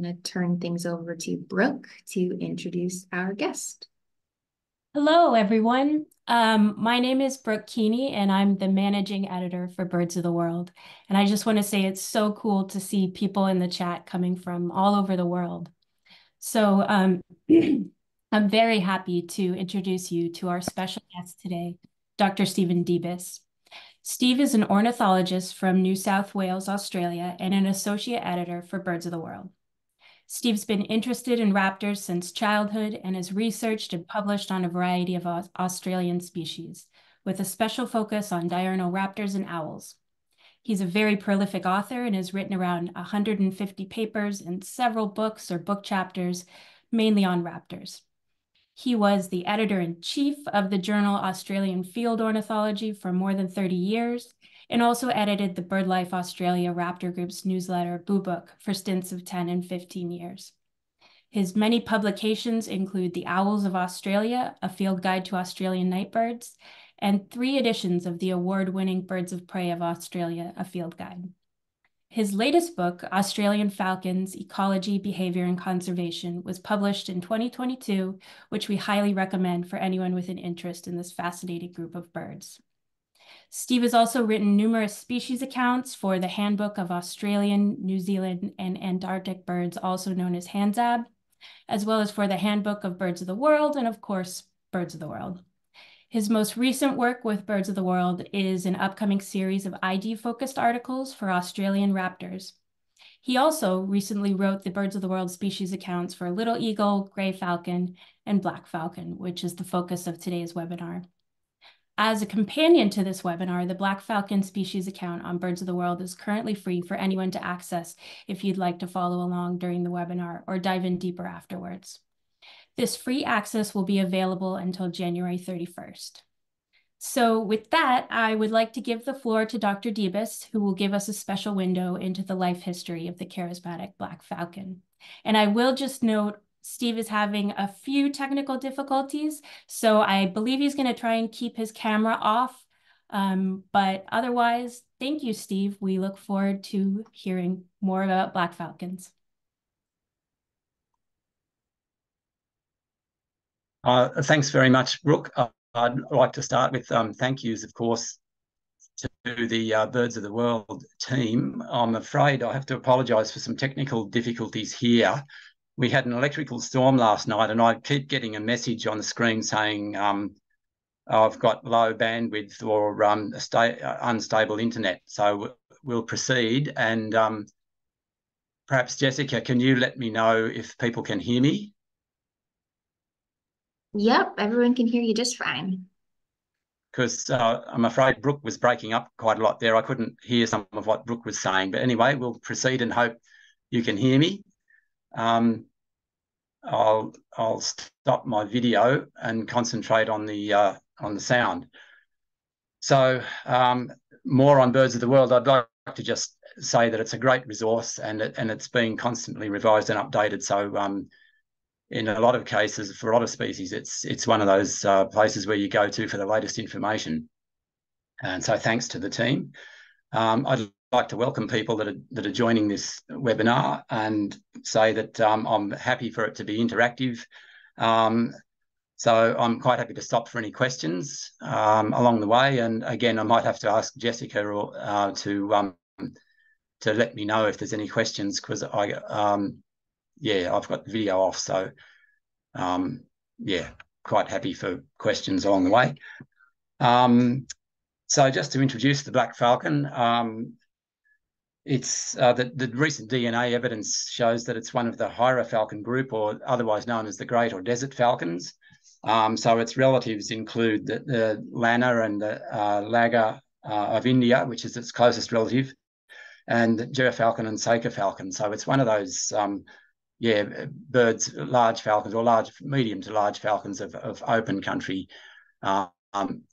going to turn things over to Brooke to introduce our guest. Hello, everyone. Um, my name is Brooke Keeney, and I'm the managing editor for Birds of the World. And I just want to say it's so cool to see people in the chat coming from all over the world. So um, I'm very happy to introduce you to our special guest today, Dr. Stephen Debus. Steve is an ornithologist from New South Wales, Australia, and an associate editor for Birds of the World. Steve's been interested in raptors since childhood and has researched and published on a variety of Australian species, with a special focus on diurnal raptors and owls. He's a very prolific author and has written around 150 papers and several books or book chapters, mainly on raptors. He was the editor-in-chief of the journal Australian Field Ornithology for more than 30 years and also edited the BirdLife Australia Raptor Group's newsletter, Boobook, for stints of 10 and 15 years. His many publications include The Owls of Australia, a field guide to Australian nightbirds, and three editions of the award-winning Birds of Prey of Australia, a field guide. His latest book, Australian Falcons, Ecology, Behavior, and Conservation, was published in 2022, which we highly recommend for anyone with an interest in this fascinating group of birds. Steve has also written numerous species accounts for the Handbook of Australian, New Zealand, and Antarctic Birds, also known as HANZAB, as well as for the Handbook of Birds of the World, and of course, Birds of the World. His most recent work with Birds of the World is an upcoming series of ID-focused articles for Australian raptors. He also recently wrote the Birds of the World species accounts for little eagle, gray falcon, and black falcon, which is the focus of today's webinar. As a companion to this webinar, the Black Falcon species account on Birds of the World is currently free for anyone to access if you'd like to follow along during the webinar or dive in deeper afterwards. This free access will be available until January 31st. So with that, I would like to give the floor to Dr. Debus, who will give us a special window into the life history of the charismatic Black Falcon. And I will just note Steve is having a few technical difficulties, so I believe he's going to try and keep his camera off. Um, but otherwise, thank you, Steve. We look forward to hearing more about Black Falcons. Uh, thanks very much, Brooke. Uh, I'd like to start with um, thank yous, of course, to the uh, Birds of the World team. I'm afraid I have to apologise for some technical difficulties here we had an electrical storm last night, and I keep getting a message on the screen saying um, I've got low bandwidth or um, unstable internet. So we'll proceed. And um, perhaps, Jessica, can you let me know if people can hear me? Yep, everyone can hear you just fine. Because uh, I'm afraid Brooke was breaking up quite a lot there. I couldn't hear some of what Brooke was saying. But anyway, we'll proceed and hope you can hear me. Um, I'll I'll stop my video and concentrate on the uh, on the sound. So um, more on Birds of the World. I'd like to just say that it's a great resource and it, and it's being constantly revised and updated. So um, in a lot of cases, for a lot of species, it's it's one of those uh, places where you go to for the latest information. And so thanks to the team. Um, I'd like to welcome people that are that are joining this webinar and say that um, I'm happy for it to be interactive. Um, so I'm quite happy to stop for any questions um, along the way. And again, I might have to ask Jessica or, uh, to um, to let me know if there's any questions because I um, yeah I've got the video off. So um, yeah, quite happy for questions along the way. so just to introduce the Black Falcon, it's uh, the, the recent DNA evidence shows that it's one of the Hierofalcon group, or otherwise known as the Great or Desert Falcons. Um, so its relatives include the, the Lanner and the uh, Laggar uh, of India, which is its closest relative, and Gyrfalcon and Saker falcon. So it's one of those, um, yeah, birds, large falcons or large, medium to large falcons of, of open country um,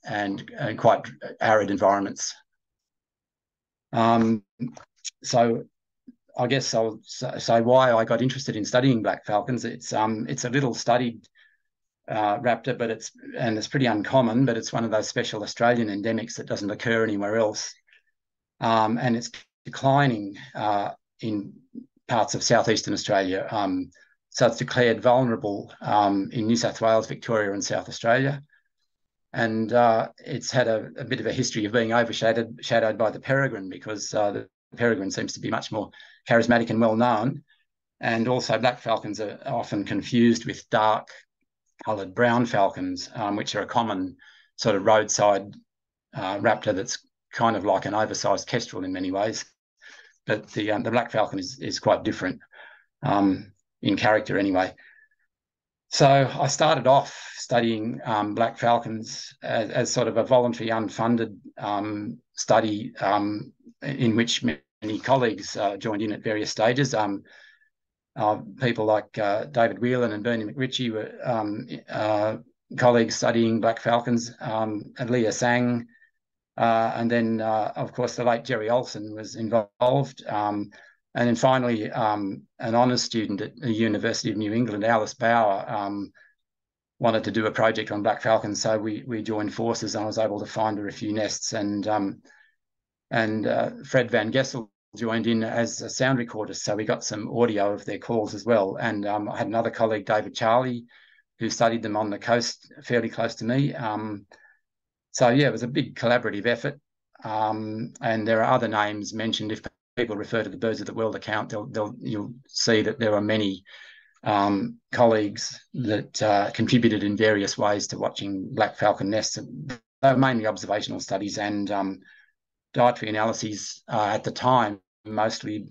and, and quite arid environments. Um, so I guess I'll say why I got interested in studying black falcons. It's um it's a little studied uh, raptor, but it's and it's pretty uncommon, but it's one of those special Australian endemics that doesn't occur anywhere else, um, and it's declining uh, in parts of southeastern Australia. Um, so it's declared vulnerable um, in New South Wales, Victoria, and South Australia. And uh, it's had a, a, bit of a history of being overshadowed shadowed by the peregrine because uh, the peregrine seems to be much more charismatic and well known. And also, black falcons are often confused with dark coloured brown falcons, um, which are a common sort of roadside uh, raptor that's kind of like an oversized kestrel in many ways. But the um, the black falcon is is quite different um, in character anyway. So I started off studying um, black falcons as, as, sort of a voluntary, unfunded um, study um, in which many colleagues uh, joined in at various stages. Um, uh, people like uh, David Whelan and Bernie McRitchie were um, uh, colleagues studying black falcons, um, and Leah Sang, uh, and then uh, of course the late Jerry Olsen was involved. Um, and then finally, um, an honours student at the University of New England, Alice Bauer, um, wanted to do a project on black falcons, so we we joined forces, and I was able to find her a few nests. And and uh, Fred Van Gessel joined in as a sound recorder, so we got some audio of their calls as well. And um, I had another colleague, David Charlie, who studied them on the coast, fairly close to me. Um, so yeah, it was a big collaborative effort. Um, and there are other names mentioned. If people refer to the Birds of the World account, they'll, they'll you'll see that there are many um, colleagues that uh, contributed in various ways to watching black falcon nests. They were mainly observational studies and um, dietary analyses uh, at the time, mostly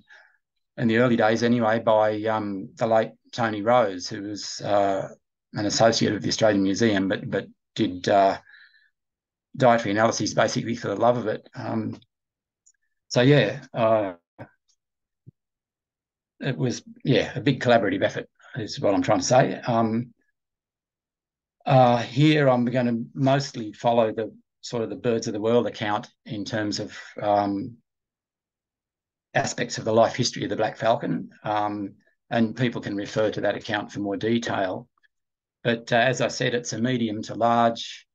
in the early days anyway, by um, the late Tony Rose, who was uh, an associate of the Australian Museum, but but did uh, dietary analyses basically for the love of it. Um, so yeah, uh, it was yeah a big collaborative effort is what I'm trying to say. Um, uh, here I'm going to mostly follow the sort of the birds of the world account in terms of um, aspects of the life history of the black falcon, um, and people can refer to that account for more detail. But uh, as I said, it's a medium to large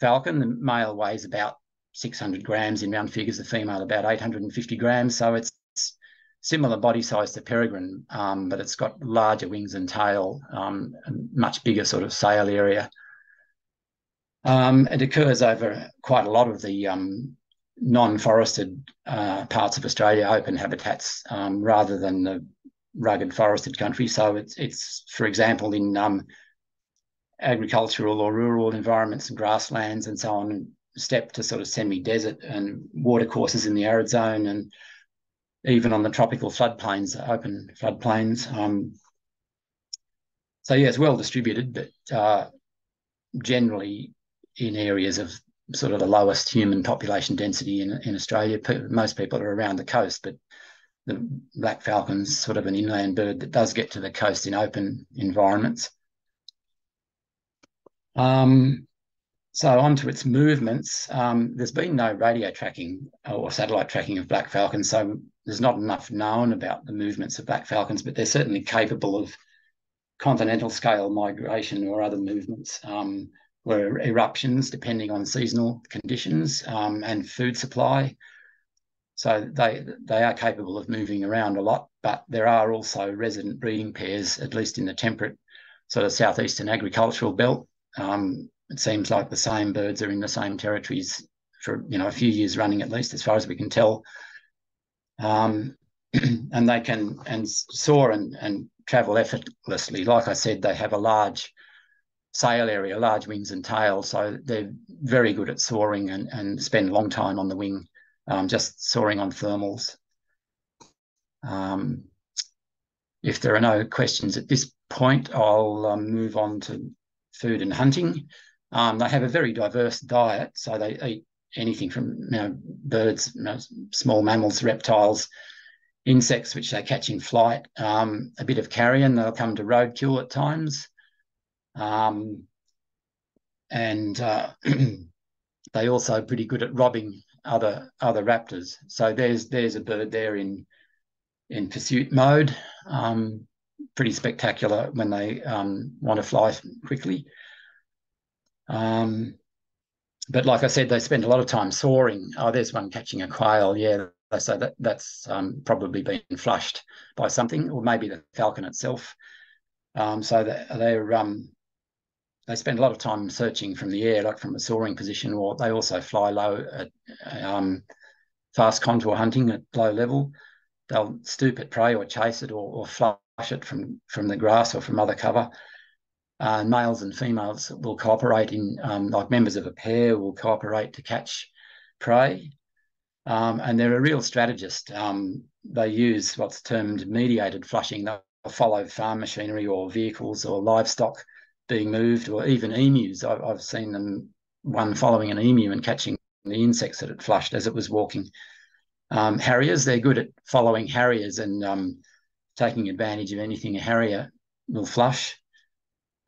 falcon. The male weighs about 600 grams in round figures, the female about 850 grams. So it's similar body size to peregrine, um, but it's got larger wings and tail, um, and much bigger sort of sail area. Um, it occurs over quite a lot of the um, non-forested uh, parts of Australia, open habitats, um, rather than the rugged forested country. So it's, it's for example, in um, agricultural or rural environments and grasslands and so on, steppe to sort of semi-desert and watercourses in the arid zone and even on the tropical floodplains, open floodplains. Um, so yeah, it's well distributed, but uh, generally in areas of sort of the lowest human population density in, in Australia. Most people are around the coast, but the black falcon's sort of an inland bird that does get to the coast in open environments. Um, so onto its movements, um, there's been no radio tracking or satellite tracking of black falcons, so there's not enough known about the movements of black falcons, but they're certainly capable of continental scale migration or other movements, um, where eruptions depending on seasonal conditions um, and food supply. So they they are capable of moving around a lot, but there are also resident breeding pairs, at least in the temperate sort of southeastern agricultural belt, um, it seems like the same birds are in the same territories for you know a few years running at least, as far as we can tell. Um, and they can and soar and, and travel effortlessly. Like I said, they have a large sail area, large wings and tail, so they're very good at soaring and, and spend a long time on the wing, um, just soaring on thermals. Um, if there are no questions at this point, I'll um, move on to food and hunting. Um, they have a very diverse diet, so they eat anything from you know, birds, you know, small mammals, reptiles, insects which they catch in flight, um, a bit of carrion. They'll come to roadkill at times, um, and uh, they also pretty good at robbing other other raptors. So there's there's a bird there in in pursuit mode. Um, pretty spectacular when they um, want to fly quickly. Um, but like I said, they spend a lot of time soaring. Oh, there's one catching a quail. Yeah, so that that's um, probably been flushed by something, or maybe the falcon itself. Um, so they're um, they spend a lot of time searching from the air, like from a soaring position, or they also fly low at um, fast contour hunting at low level. They'll stoop at prey or chase it or, or flush it from from the grass or from other cover. Uh, males and females will cooperate in, um, like members of a pair will cooperate to catch prey. Um, and they're a real strategist. Um, they use what's termed mediated flushing. They'll follow farm machinery or vehicles or livestock being moved, or even emus. I've, I've seen them one following an emu and catching the insects that it flushed as it was walking. Um, harriers, they're good at following harriers and um, taking advantage of anything a harrier will flush.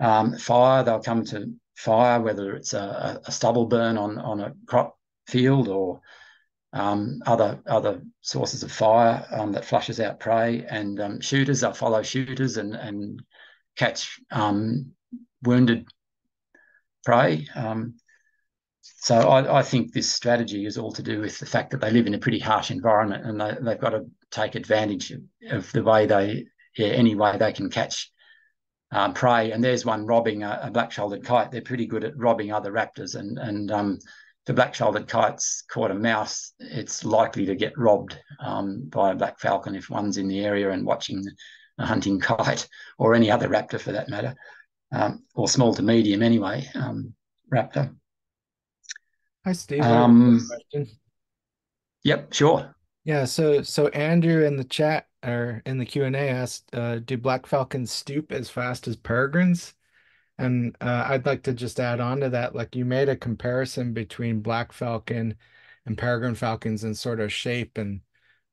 Um, fire, they'll come to fire, whether it's a, a, stubble burn on, on a crop field or um, other other sources of fire um, that flushes out prey. And um, shooters, they'll follow shooters and, and catch um, wounded prey. Um, so I, I, think this strategy is all to do with the fact that they live in a pretty harsh environment and they, have got to take advantage of, the way they, yeah, any way they can catch um, prey. And there's one robbing a, a black-shouldered kite. They're pretty good at robbing other raptors. And and um, black-shouldered kite's caught a mouse, it's likely to get robbed um, by a black falcon if one's in the area and watching a hunting kite or any other raptor for that matter, um, or small to medium anyway, um, raptor. Hi, Steve. Um, yep, sure. Yeah, so so Andrew in the chat or in the Q&A asked, uh, do black falcons stoop as fast as peregrines? And uh, I'd like to just add on to that, like you made a comparison between black falcon and peregrine falcons in sort of shape and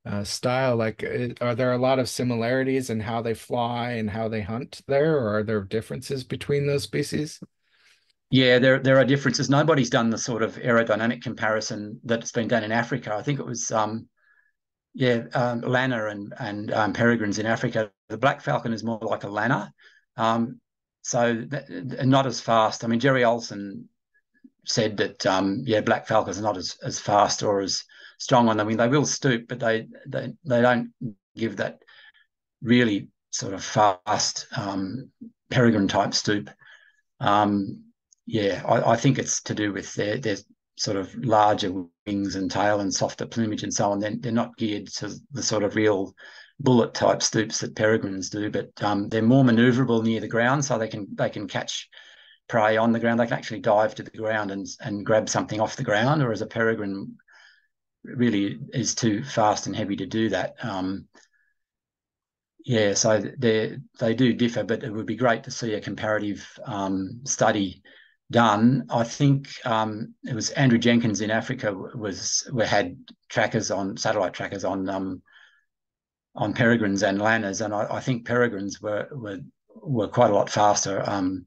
uh, style. Like, are there a lot of similarities in how they fly and how they hunt there, or are there differences between those species? Yeah, there there are differences. Nobody's done the sort of aerodynamic comparison that's been done in Africa. I think it was um, yeah, um, lanner and and um, peregrines in Africa. The black falcon is more like a lanner, um, so not as fast. I mean, Jerry Olsen said that um, yeah, black falcons are not as as fast or as strong on them. I mean, they will stoop, but they they they don't give that really sort of fast um, peregrine type stoop. Um, yeah, I, I, think it's to do with their their sort of larger wings and tail and softer plumage and so on. They're, they're not geared to the sort of real bullet type stoops that peregrines do, but um, they're more maneuverable near the ground, so they can they can catch prey on the ground. They can actually dive to the ground and and grab something off the ground, or as a peregrine really is too fast and heavy to do that. Um, yeah, so they they do differ, but it would be great to see a comparative um, study done. I think um, it was Andrew Jenkins in Africa was we had trackers on satellite trackers on um, on peregrines and lanners, and I, I, think peregrines were were were quite a lot faster. Um,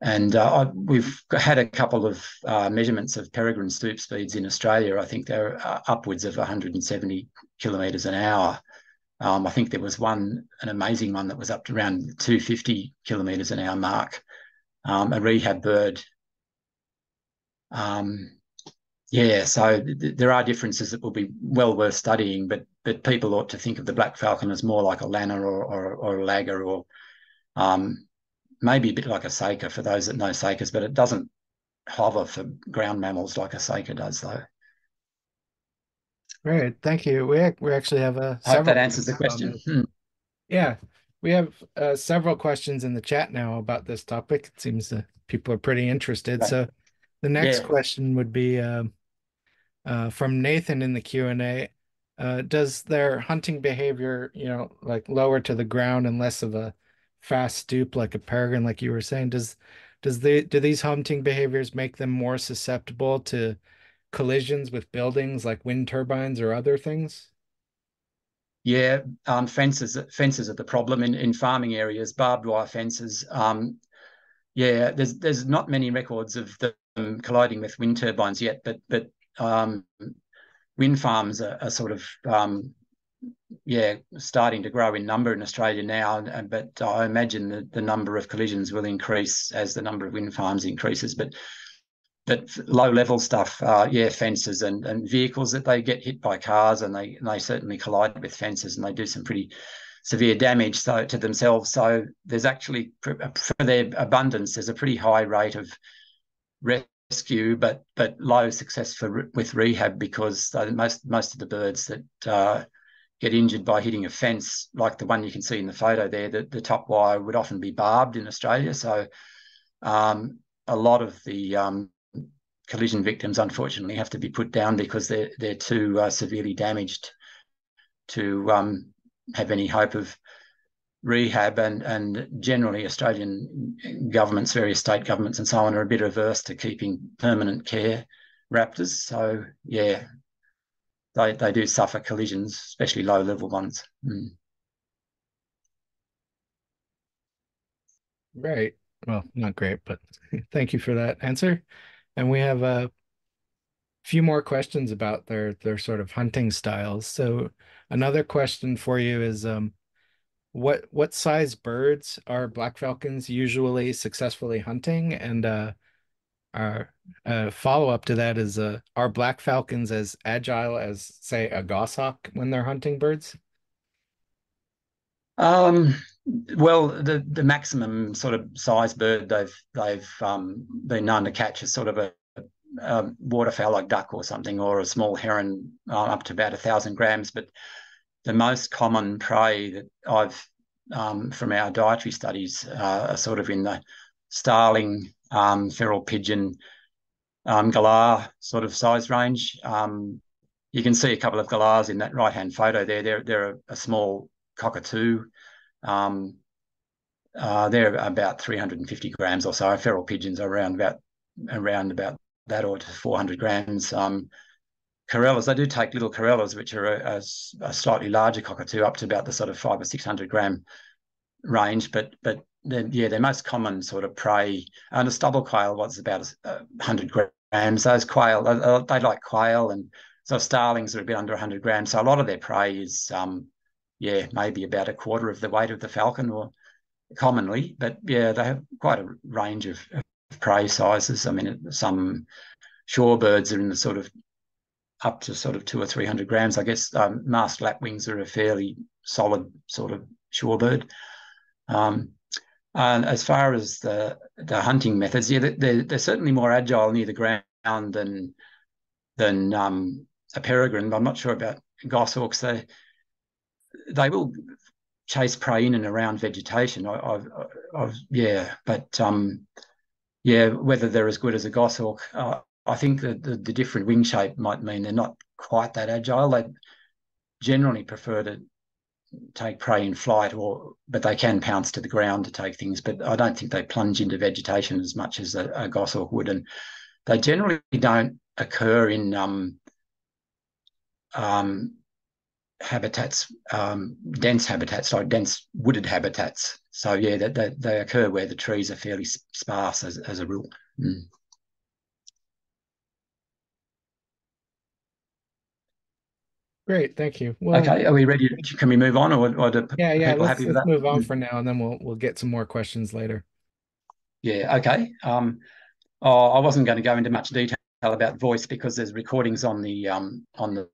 and uh, I, we've had a couple of uh, measurements of peregrine stoop speeds in Australia. I think they're uh, upwards of 170 kilometres an hour. Um, I think there was one, an amazing one that was up to around 250 kilometres an hour mark um, a rehab bird. Um, yeah, so th- there are differences that will be well worth studying, but but people ought to think of the black falcon as more like a lanner or or, or a laggar or um, maybe a bit like a saker for those that know sakers, but it doesn't hover for ground mammals like a saker does, though. Great, thank you. We we actually have a. I hope that answers the question. Hmm. Yeah, we have uh, several questions in the chat now about this topic. It seems that people are pretty interested. Right. So the next yeah. question would be uh, uh, from Nathan in the Q&A. Uh, does their hunting behavior, you know, like lower to the ground and less of a fast stoop like a peregrine, like you were saying, does does they do these hunting behaviors make them more susceptible to collisions with buildings like wind turbines or other things? Yeah, um, fences fences are the problem in, in farming areas. Barbed wire fences. Um, yeah, there's there's not many records of them colliding with wind turbines yet, but but um, wind farms are, are sort of um, yeah starting to grow in number in Australia now. But I imagine that the number of collisions will increase as the number of wind farms increases. But but low level stuff, uh, yeah, fences and, and vehicles that they get hit by cars and they and they certainly collide with fences and they do some pretty severe damage so to themselves. So there's actually for their abundance, there's a pretty high rate of rescue, but but low success for with rehab because most most of the birds that uh, get injured by hitting a fence, like the one you can see in the photo there, the, the top wire would often be barbed in Australia. So um, a lot of the um, collision victims, unfortunately, have to be put down because they're they're too uh, severely damaged to um, have any hope of rehab. And and generally, Australian governments, various state governments, and so on, are a bit averse to keeping permanent care raptors. So yeah, they they do suffer collisions, especially low level ones. Mm. Great. Well, not great, but thank you for that answer. And we have a few more questions about their their sort of hunting styles. So another question for you is um what what size birds are black falcons usually successfully hunting and uh our uh, follow up to that is uh are black falcons as agile as say a goshawk when they're hunting birds um well, the the maximum sort of size bird they've they've um, been known to catch is sort of a, a waterfowl like duck or something, or a small heron uh, up to about a thousand grams. But the most common prey that I've um, from our dietary studies uh, are sort of in the starling, um, feral pigeon, um, galah sort of size range. Um, you can see a couple of galahs in that right hand photo there. They're they're a, small cockatoo. Um, uh, they're about 350 grams or so. Feral pigeons are around about around about that or to 400 grams. Um, Corellas, they do take little Corellas, which are a, a, a, slightly larger cockatoo, up to about the sort of five or 600 gram range. But but they're, yeah, their most common sort of prey. And a stubble quail was about 100 grams. Those quail, they like quail, and so starlings are a bit under 100 grams. So a lot of their prey is um, yeah, maybe about a quarter of the weight of the falcon, or commonly. But yeah, they have quite a range of, of prey sizes. I mean, some shorebirds are in the sort of up to sort of two or three hundred grams. I guess um, masked lapwings are a fairly solid sort of shorebird. Um, and as far as the the hunting methods, yeah, they're, they're certainly more agile near the ground than than um, a peregrine. I'm not sure about goshawks. They they will chase prey in and around vegetation. I, have I've, yeah, but um, yeah, whether they're as good as a goshawk, uh, I think that the, the different wing shape might mean they're not quite that agile. They generally prefer to take prey in flight, or but they can pounce to the ground to take things. But I don't think they plunge into vegetation as much as a, a goshawk would, and they generally don't occur in um, um, habitats, um, dense habitats, like dense wooded habitats. So yeah, that they, they, occur where the trees are fairly sparse as, as a rule. Mm. Great, thank you. Well, okay, are we ready? To, can we move on, or, or do yeah, yeah, let's, let's move on for now, and then we'll we'll get some more questions later. Yeah, okay. Um, oh, I wasn't going to go into much detail about voice because there's recordings on the um on the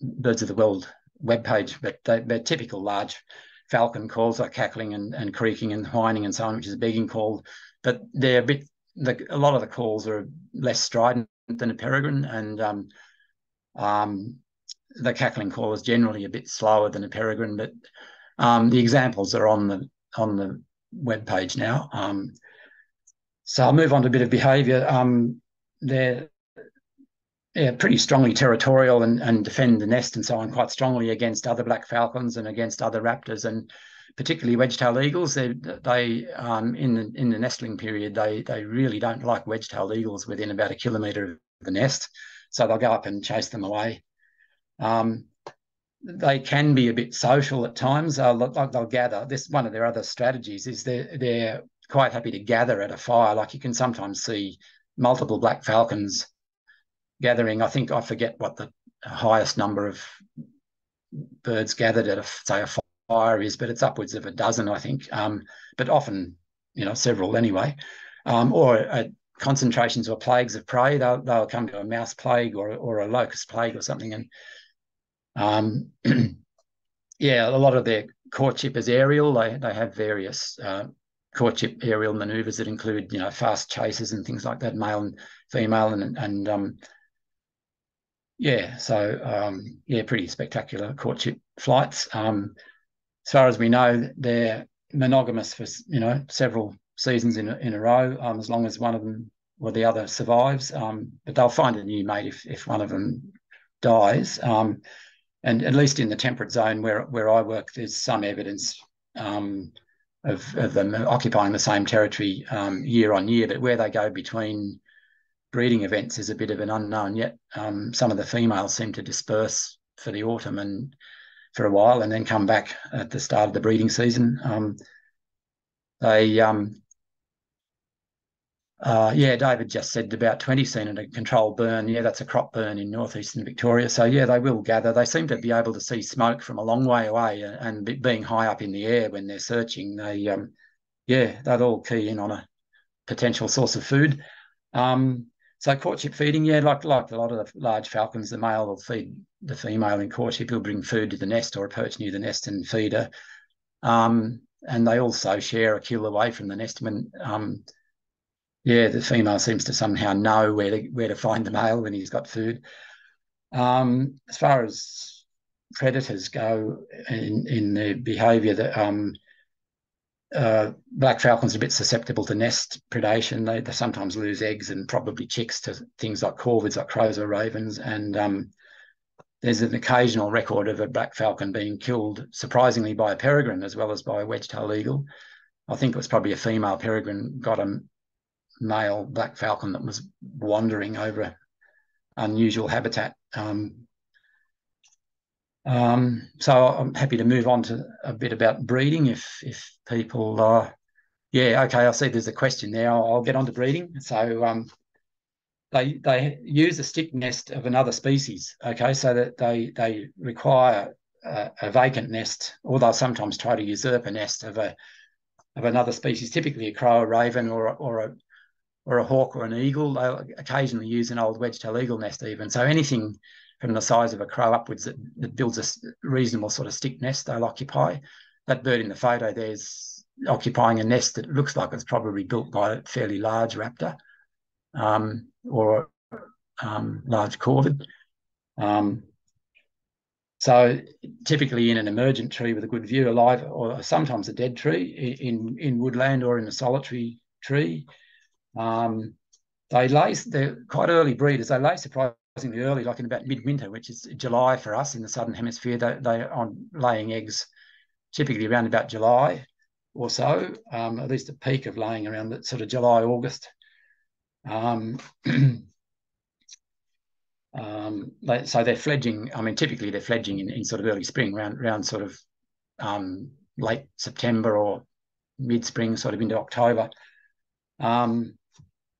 Birds of the World webpage, but they, they're typical large falcon calls like cackling and, and creaking and whining and so on, which is a begging call. But they're a bit, the, a lot of the calls are less strident than a peregrine, and um, um, the cackling call is generally a bit slower than a peregrine. But um, the examples are on the on the web page now. Um, so I'll move on to a bit of behaviour. Um, they're yeah, pretty strongly territorial and, and defend the nest and so on quite strongly against other black falcons and against other raptors and particularly wedge-tailed eagles. They they um, in the in the nestling period they they really don't like wedge-tailed eagles within about a kilometre of the nest, so they'll go up and chase them away. Um, they can be a bit social at times. Uh, like they'll gather. This one of their other strategies is they're they're quite happy to gather at a fire. Like you can sometimes see multiple black falcons gathering. I think I forget what the highest number of birds gathered at a say a fire is, but it's upwards of a dozen, I think. Um, but often, you know, several anyway. Um, or a concentrations or plagues of prey, they'll, they'll come to a mouse plague or, or a locust plague or something. And um, yeah, a lot of their courtship is aerial. They, they have various uh, courtship aerial maneuvers that include, you know, fast chases and things like that, male and female, and and um, yeah, so um, yeah, pretty spectacular courtship flights. Um, as far as we know, they're monogamous for you know several seasons in a, in a row, um, as long as one of them or the other survives. Um, but they'll find a new mate if if one of them dies. Um, and at least in the temperate zone where where I work, there's some evidence um, of, of them occupying the same territory um, year on year. But where they go between breeding events is a bit of an unknown. Yet um, some of the females seem to disperse for the autumn and for a while, and then come back at the start of the breeding season. Um, they um, uh, yeah, David just said about 20 seen in a controlled burn. Yeah, that's a crop burn in northeastern Victoria. So yeah, they will gather. They seem to be able to see smoke from a long way away, and, being high up in the air when they're searching, they um, yeah, they'll all key in on a potential source of food. Um, so courtship feeding, yeah, like like a lot of the large falcons, the male will feed the female in courtship. He'll bring food to the nest or a perch near the nest and feed her. Um, and they also share a kill away from the nest when um, yeah, the female seems to somehow know where to where to find the male when he's got food. Um, as far as predators go in in the behaviour, that um, uh, black falcons are a bit susceptible to nest predation. They, they sometimes lose eggs and probably chicks to things like corvids, like crows or ravens. And um, there's an occasional record of a black falcon being killed, surprisingly, by a peregrine as well as by a wedge-tailed eagle. I think it was probably a female peregrine got a male black falcon that was wandering over unusual habitat. Um, um, so I'm happy to move on to a bit about breeding if if people uh, yeah okay I see there's a question there I'll, I'll get on to breeding so um, they they use a stick nest of another species okay so that they they require a, a, vacant nest or they'll sometimes try to usurp a nest of a of another species typically a crow a raven or or a or a hawk or an eagle they'll occasionally use an old wedge-tailed eagle nest even so anything from the size of a crow upwards that, that builds a reasonable sort of stick nest they'll occupy. That bird in the photo there's occupying a nest that looks like it's probably built by a fairly large raptor um, or um, large corvid. Um, so typically in an emergent tree with a good view, alive or sometimes a dead tree in, in woodland or in a solitary tree. Um, they lay, they're quite early breeders. They lay surprisingly early, like in about midwinter, which is July for us in the southern hemisphere. They they are laying eggs, typically around about July or so, um, at least the peak of laying around that sort of July August. Um, um, they, so they're fledging. I mean, typically they're fledging in, in sort of early spring, around around sort of um, late September or mid spring, sort of into October. Um,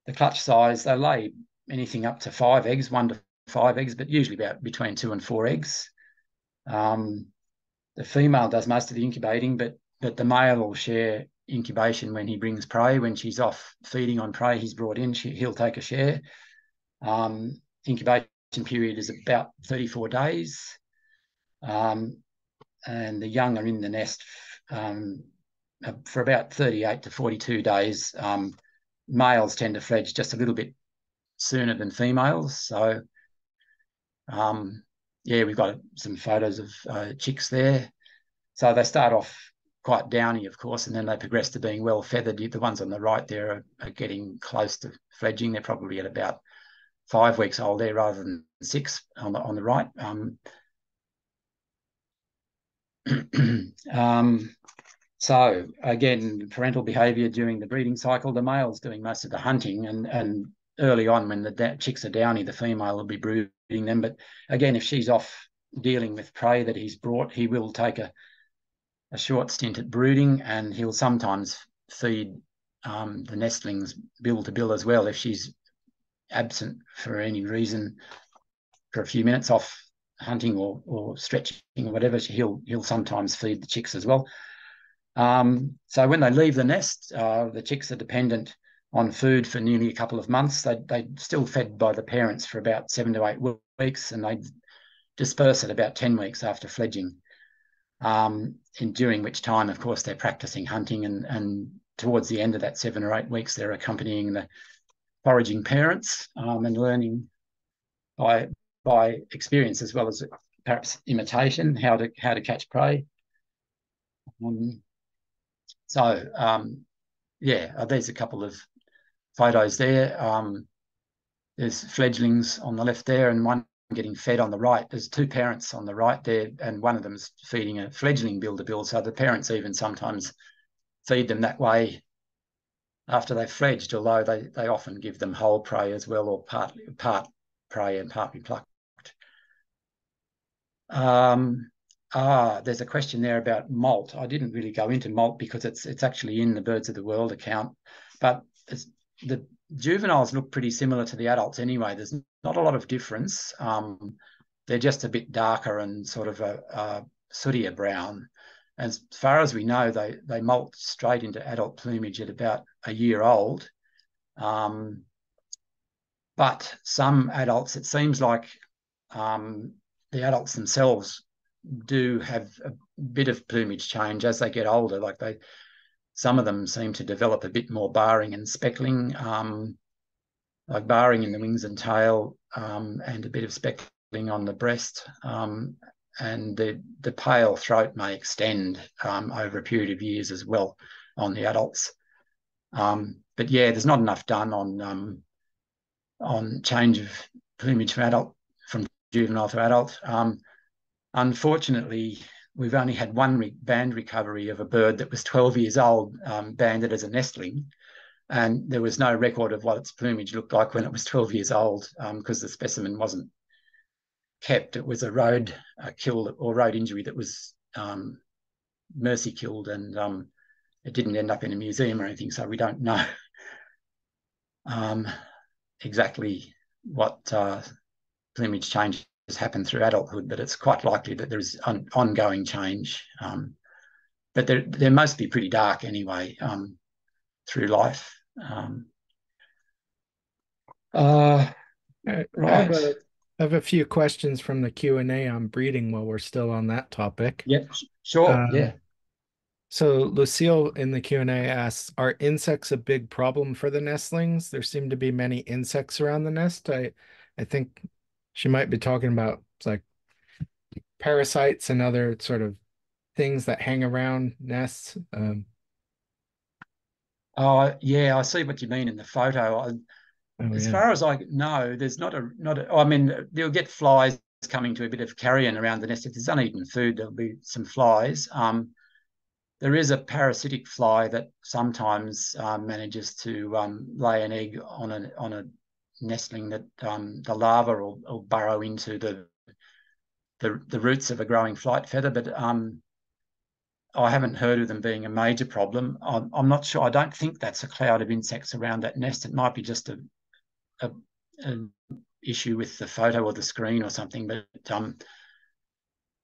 the clutch size they lay anything up to five eggs, one to five eggs, but usually about between two and four eggs. Um, the female does most of the incubating, but but the male will share incubation when he brings prey. When she's off feeding on prey, he's brought in. She, he'll take a share. Um, incubation period is about 34 days, um, and the young are in the nest um, for about 38 to 42 days. Um, males tend to fledge just a little bit sooner than females. So, um, yeah, we've got some photos of uh, chicks there. So they start off quite downy, of course, and then they progress to being well feathered. The ones on the right there are, are getting close to fledging. They're probably at about five weeks old there rather than six on the on the right. Um, um, so again, parental behaviour during the breeding cycle, the male's doing most of the hunting, and and early on when the chicks are downy, the female will be brooding them. But again, if she's off dealing with prey that he's brought, he will take a, a short stint at brooding and he'll sometimes feed um, the nestlings bill to bill as well if she's absent for any reason for a few minutes off hunting or, or stretching or whatever, he'll he'll sometimes feed the chicks as well. Um, so when they leave the nest, uh, the chicks are dependent on food for nearly a couple of months. They they still fed by the parents for about seven to eight weeks, and they disperse at about ten weeks after fledging. Um, and during which time, of course, they're practicing hunting, and and towards the end of that seven or eight weeks, they're accompanying the foraging parents um, and learning by by experience as well as perhaps imitation how to how to catch prey. Um, so um, yeah, uh, there's a couple of photos there. Um, there's fledglings on the left there, and one getting fed on the right. There's two parents on the right there, and one of them's feeding a fledgling bilderbill. So the parents even sometimes feed them that way after they've fledged, although they, they often give them whole prey as well, or part part prey and partly plucked. Um, ah, there's a question there about molt. I didn't really go into molt because it's it's actually in the Birds of the World account, but the juveniles look pretty similar to the adults anyway. There's not a lot of difference. Um, they're just a bit darker and sort of a, a sootier brown. As far as we know, they they molt straight into adult plumage at about a year old. Um, but some adults, it seems like um, the adults themselves do have a bit of plumage change as they get older. Like they, some of them seem to develop a bit more barring and speckling, um, like barring in the wings and tail, um, and a bit of speckling on the breast. Um, and the the pale throat may extend um, over a period of years as well on the adults. Um, but yeah, there's not enough done on um, on change of plumage from adult from juvenile to adult. Um, unfortunately, we've only had one re band recovery of a bird that was 12 years old, um, banded as a nestling, and there was no record of what its plumage looked like when it was 12 years old because um, the specimen wasn't kept. It was a road kill or road injury that was um, mercy killed, and um, it didn't end up in a museum or anything, so we don't know um, exactly what uh, plumage changes happen through adulthood, but it's quite likely that there's on, ongoing change. Um, but they're they're mostly pretty dark anyway um, through life. Um, uh, right. I have a few questions from the Q and A on breeding while we're still on that topic. Yep, sure. Um, yeah. So Lucille in the Q and A asks, "Are insects a big problem for the nestlings? There seem to be many insects around the nest." I, I think she might be talking about like parasites and other sort of things that hang around nests. Um, oh yeah, I see what you mean in the photo. I, Oh, as yeah. far as I know, there's not a not. A, I mean, you'll get flies coming to a bit of carrion around the nest. If there's uneaten food, there'll be some flies. Um, there is a parasitic fly that sometimes um, manages to um, lay an egg on a on a nestling that um, the larva will, will, burrow into the, the the roots of a growing flight feather. But um, I haven't heard of them being a major problem. I'm, I'm, not sure. I don't think that's a cloud of insects around that nest. It might be just a, a, an issue with the photo or the screen or something. But um,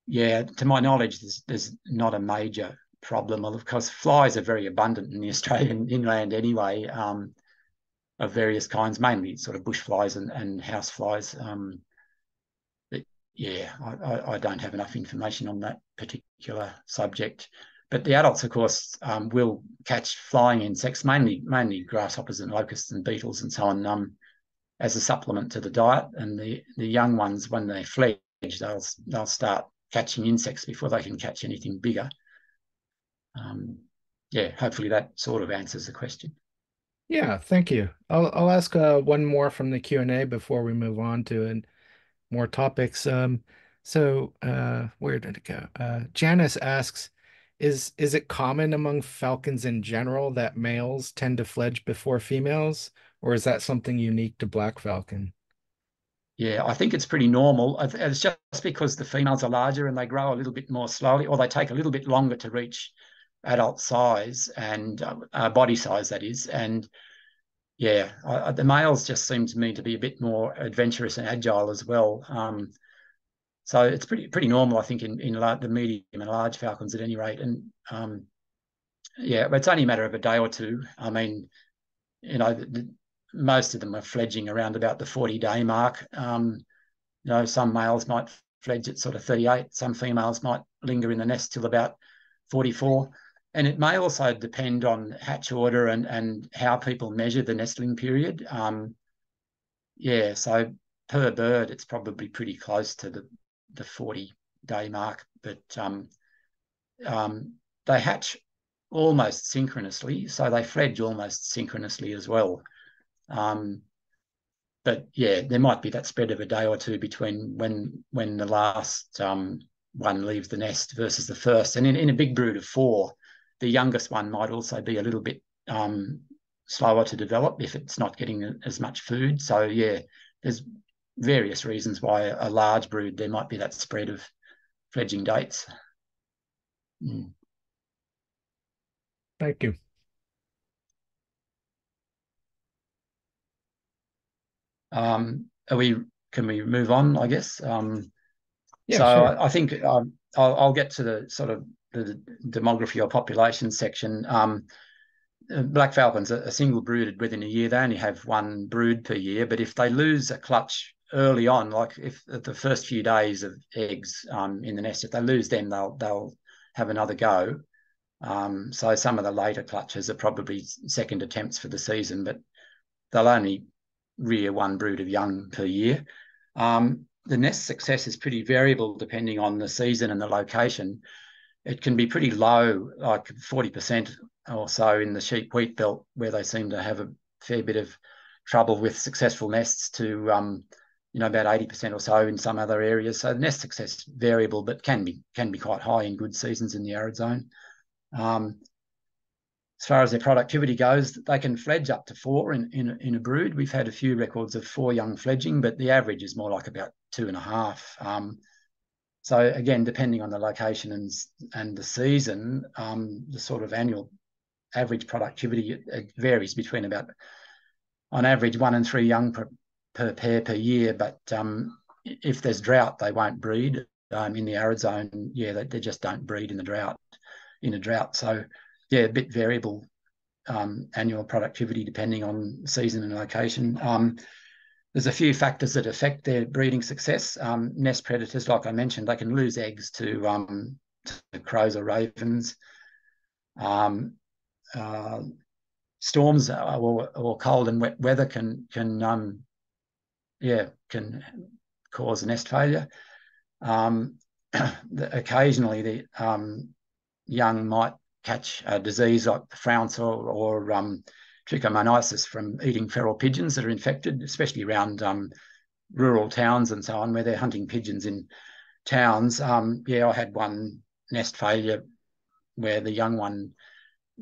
yeah, to my knowledge, there's there's not a major problem. Of course, flies are very abundant in the Australian inland anyway, um, of various kinds, mainly sort of bush flies and, and house flies. Um, but yeah, I, I, don't have enough information on that particular subject. But the adults, of course, um, will catch flying insects, mainly mainly grasshoppers and locusts and beetles and so on. Um, as a supplement to the diet. And the, the young ones, when they fledge, they'll, they'll start catching insects before they can catch anything bigger. Um, yeah, hopefully that sort of answers the question. Yeah, thank you. I'll I'll ask uh, one more from the Q and A before we move on to and more topics. Um, so uh, where did it go? Uh, Janice asks, is is it common among falcons in general that males tend to fledge before females, or is that something unique to black falcon? Yeah, I think it's pretty normal. It's just because the females are larger and they grow a little bit more slowly, or they take a little bit longer to reach adult size and uh, uh, body size, that is. And yeah, I, the males just seem to me to be a bit more adventurous and agile as well. Um, so it's pretty pretty normal, I think, in in the medium and large falcons at any rate. And um, yeah, it's only a matter of a day or two. I mean, you know, the, the, most of them are fledging around about the 40 day mark. Um, you know, some males might fledge at sort of 38, some females might linger in the nest till about 44. And it may also depend on hatch order and, and how people measure the nestling period. Um, yeah, so per bird, it's probably pretty close to the, the 40 day mark, but um, um, they hatch almost synchronously, so they fledge almost synchronously as well. Um, but yeah, there might be that spread of a day or two between when when the last um, one leaves the nest versus the first. And in, in a big brood of four, the youngest one might also be a little bit um, slower to develop if it's not getting as much food. So yeah, there's various reasons why a large brood there might be that spread of fledging dates. Mm. Thank you. Um, are we? Can we move on? I guess. Um, Yeah, so sure. I, I think um, I'll, I'll get to the sort of the demography or population section. Um, uh, black falcons are, single brooded within a year. They only have one brood per year, but if they lose a clutch early on, like if the first few days of eggs um, in the nest, if they lose them, they'll they'll have another go. Um, so some of the later clutches are probably second attempts for the season, but they'll only rear one brood of young per year. Um, the nest success is pretty variable depending on the season and the location. It can be pretty low, like 40% or so in the sheep wheat belt, where they seem to have a fair bit of trouble with successful nests, to um, you know about 80% or so in some other areas. So nest success variable, but can be can be quite high in good seasons in the arid zone. Um, as far as their productivity goes, they can fledge up to four in, in, in a brood. We've had a few records of four young fledging, but the average is more like about two and a half. Um, so again, depending on the location and, and the season, um, the sort of annual average productivity it, varies between about, on average, one and three young per, per pair per year. But um, if there's drought, they won't breed. Um, in the arid zone, yeah, they, they just don't breed in the drought. In a drought, so yeah, a bit variable um, annual productivity depending on season and location. Um, there's a few factors that affect their breeding success. Um, nest predators, like I mentioned, they can lose eggs to, um, to crows or ravens. Um, uh, storms or, or cold and wet weather can can um, yeah can cause nest failure. Um, occasionally, the young might catch a disease like the Frounce or, or um, trichomoniasis from eating feral pigeons that are infected, especially around um, rural towns and so on, where they're hunting pigeons in towns. Um, yeah, I had one nest failure where the young one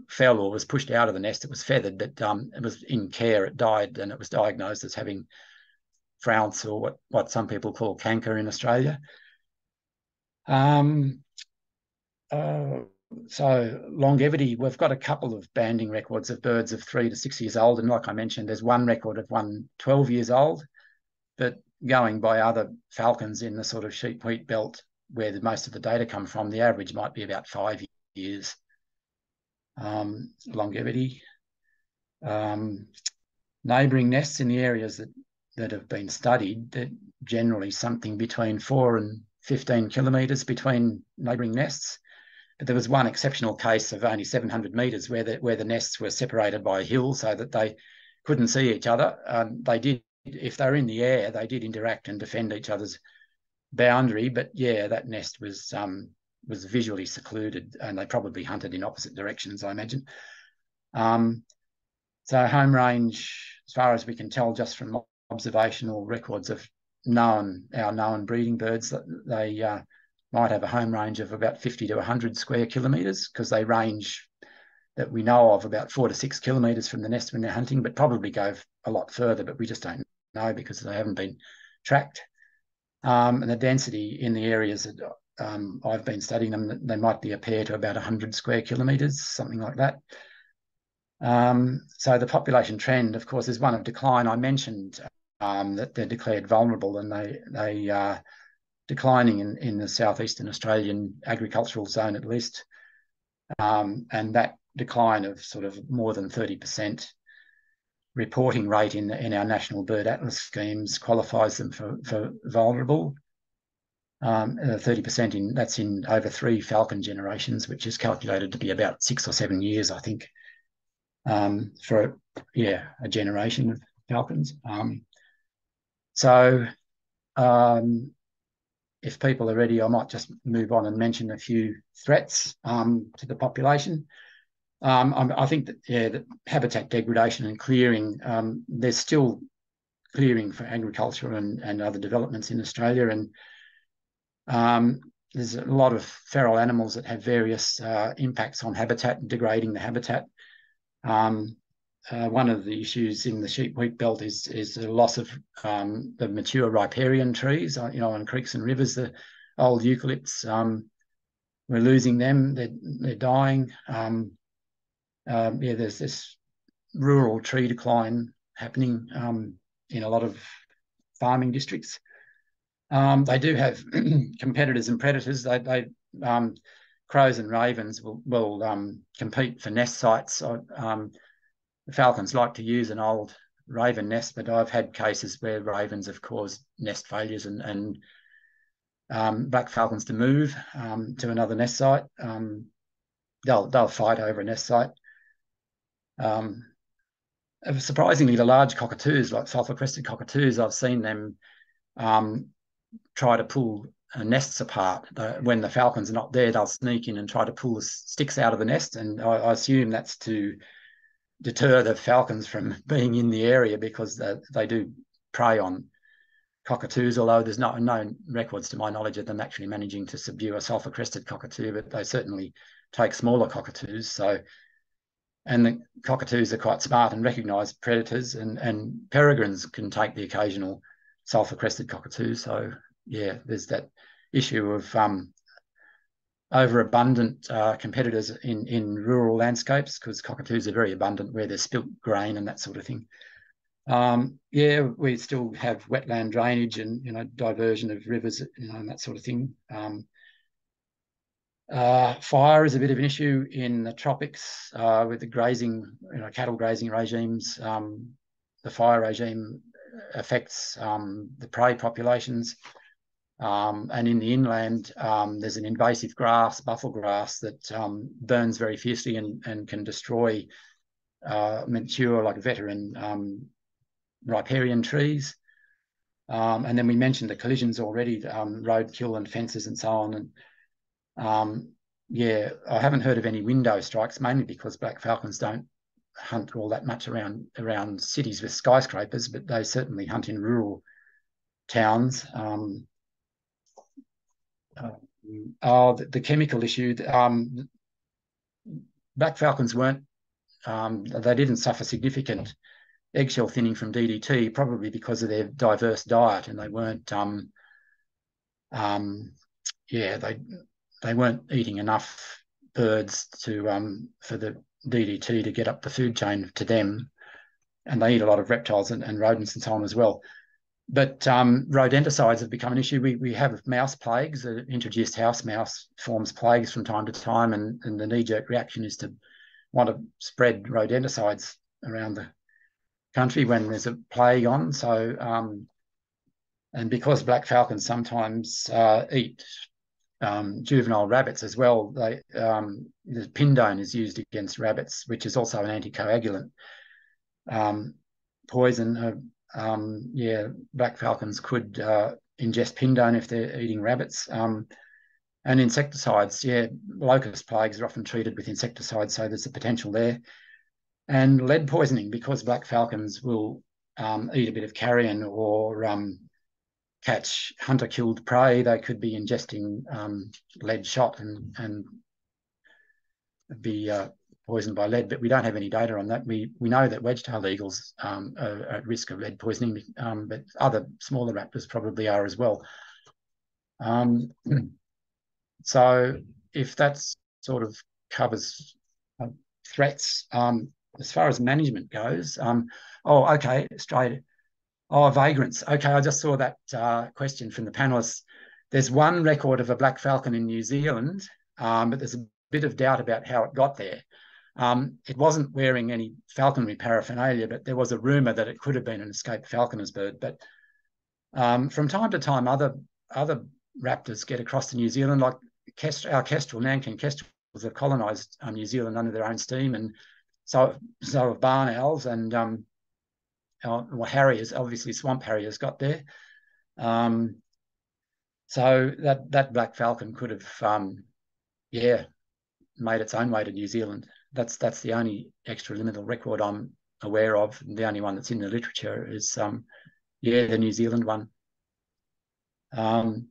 fell or was pushed out of the nest. It was feathered, but um, it was in care. It died, and it was diagnosed as having Frounce or what, what some people call canker in Australia. Um, uh, so longevity, we've got a couple of banding records of birds of three to six years old. And like I mentioned, there's one record of one 12 years old, but going by other falcons in the sort of sheep wheat belt where the, most of the data come from, the average might be about five years um, longevity. Um, neighbouring nests in the areas that, that have been studied, that generally something between four and 15 kilometres between neighbouring nests. There was one exceptional case of only 700 metres where the, where the nests were separated by a hill so that they couldn't see each other. Um, they did, if they were in the air, they did interact and defend each other's boundary. But yeah, that nest was um, was visually secluded and they probably hunted in opposite directions, I imagine. Um, so home range, as far as we can tell just from observational records of known, our known breeding birds, that they uh, might have a home range of about 50 to 100 square kilometres because they range that we know of about four to six kilometres from the nest when they're hunting, but probably go a lot further, but we just don't know because they haven't been tracked. Um, and the density in the areas that um, I've been studying them, they might be a pair to about 100 square kilometres, something like that. Um, so the population trend, of course, is one of decline. I mentioned um, that they're declared vulnerable and they they are declining in, in the southeastern Australian agricultural zone at least. Um, and that decline of sort of more than 30% reporting rate in, in our national bird atlas schemes qualifies them for, for vulnerable. Um, 30% in that's in over three falcon generations, which is calculated to be about six or seven years, I think, um, for yeah a generation of falcons. Um, so um, if people are ready, I might just move on and mention a few threats um, to the population. Um, I think that yeah, that habitat degradation and clearing. Um, there's still clearing for agriculture and, and other developments in Australia, and um, there's a lot of feral animals that have various uh, impacts on habitat, degrading the habitat. Um, uh, one of the issues in the sheep wheat belt is is the loss of um, the mature riparian trees. Uh, you know, on creeks and rivers, the old eucalypts. Um, we're losing them. They're they're dying. Um, um, yeah, there's this rural tree decline happening um, in a lot of farming districts. Um, they do have competitors and predators. They, they crows and ravens will, will compete for nest sites. Um, the falcons like to use an old raven nest, but I've had cases where ravens have caused nest failures and, and um, black falcons to move um, to another nest site. they'll they'll fight over a nest site. Um, surprisingly, the large cockatoos, like sulfur crested cockatoos, I've seen them um, try to pull nests apart. when the falcons are not there, they'll sneak in and try to pull the sticks out of the nest. And I, I assume that's to deter the falcons from being in the area because they, they do prey on cockatoos, although there's no, no records to my knowledge of them actually managing to subdue a sulfur crested cockatoo, but they certainly take smaller cockatoos. So and the cockatoos are quite smart and recognise predators, and and peregrines can take the occasional sulfur crested cockatoo. So yeah, there's that issue of um, overabundant uh, competitors in in rural landscapes because cockatoos are very abundant where there's spilt grain and that sort of thing. Um, yeah, we still have wetland drainage and you know diversion of rivers, you know, and that sort of thing. Um, uh, fire is a bit of an issue in the tropics uh, with the grazing, you know, cattle grazing regimes. Um, the fire regime affects um, the prey populations. Um, and in the inland, um, there's an invasive grass, buffel grass, that um, burns very fiercely and, and can destroy uh, mature, like veteran um, riparian trees. and then we mentioned the collisions already, roadkill and fences and so on. And um, yeah, I haven't heard of any window strikes, mainly because black falcons don't hunt all that much around around cities with skyscrapers, but they certainly hunt in rural towns. Um, oh, the, the, chemical issue. Um, black falcons weren't. Um, they didn't suffer significant eggshell thinning from DDT, probably because of their diverse diet, and they weren't. Um, um, yeah, they they weren't eating enough birds to um, for the DDT to get up the food chain to them, and they eat a lot of reptiles and, and rodents and so on as well. But um, rodenticides have become an issue. We, we have mouse plagues, uh, introduced house mouse forms plagues from time to time, and, and the knee jerk reaction is to want to spread rodenticides around the country when there's a plague on. So, um, and because black falcons sometimes uh, eat um, juvenile rabbits as well. They, um, the pindone is used against rabbits, which is also an anticoagulant. Um, poison, uh, um, yeah, black falcons could uh, ingest pindone if they're eating rabbits. Um, and insecticides, yeah, locust plagues are often treated with insecticides, so there's a potential there. And lead poisoning, because black falcons will um, eat a bit of carrion or catch hunter killed prey, they could be ingesting um, lead shot and and be uh, poisoned by lead. But we don't have any data on that. We we know that wedge-tailed eagles um, are at risk of lead poisoning, um, but other smaller raptors probably are as well. Um, so if that sort of covers uh, threats, um, as far as management goes, um, oh, okay, straight Oh, vagrants. Okay, I just saw that uh, question from the panelists. There's one record of a black falcon in New Zealand, um, but there's a bit of doubt about how it got there. Um, it wasn't wearing any falconry paraphernalia, but there was a rumor that it could have been an escaped falconer's bird. But um, from time to time, other other raptors get across to New Zealand, like our kestrel, Nankeen kestrels, have colonised um, New Zealand under their own steam, and so so have barn owls and um, our, well, harriers. Obviously, swamp harriers got there. Um, so that that black falcon could have, um, yeah, made its own way to New Zealand. That's that's the only extraliminal record I'm aware of. And The only one that's in the literature is, um, yeah, the New Zealand one. Um,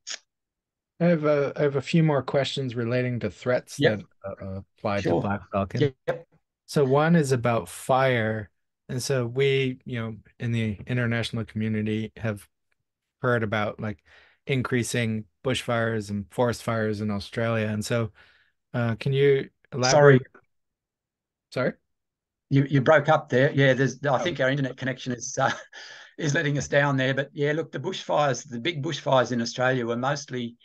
I have a I have a few more questions relating to threats yep. that uh, apply sure. to black falcon. Yep. So one is about fire, and so we, you know, in the international community have heard about like increasing bushfires and forest fires in Australia, and so uh, can you elaborate? Sorry. Sorry. You you broke up there. Yeah, there's. I think our internet connection is uh, is letting us down there. But yeah, look, the bushfires, the big bushfires in Australia were mostly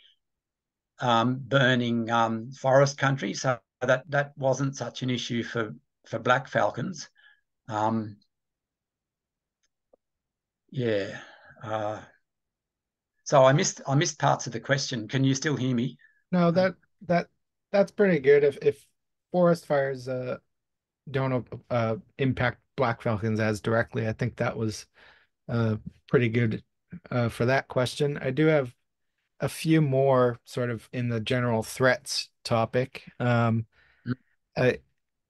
um, burning um, forest country, so that that wasn't such an issue for for black falcons. Um, yeah. Uh, so I missed I missed parts of the question. Can you still hear me? No, that that that's pretty good. If if forest fires uh, don't uh, impact black falcons as directly, I think that was uh, pretty good uh, for that question. I do have a few more sort of in the general threats topic. Um, uh,